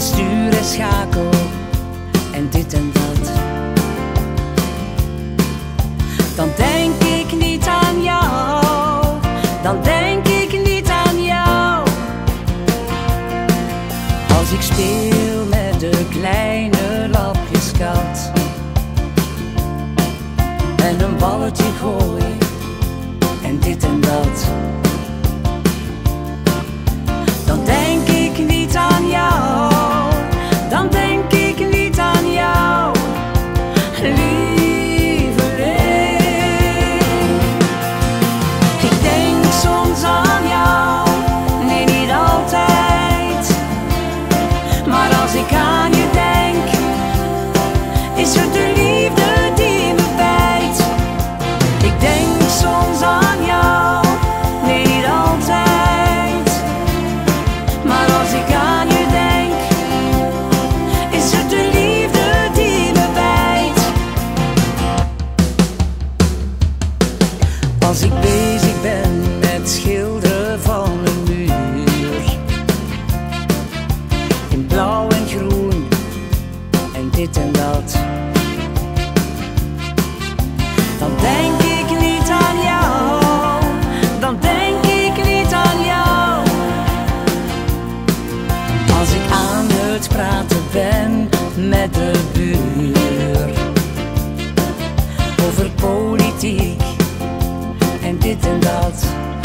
stuur en schakel en dit en dat. Dan denk ik niet aan jou, dan denk ik niet aan jou. Als ik speel met de kleine lapjes kat en een balletje gooi en dit en dat. Als ik bezig ben met schilderen van een muur. In blauw en groen en dit en dat. Dan denk ik niet aan jou. Dan denk ik niet aan jou. Als ik aan het praten ben met de buur. Over dit en dat.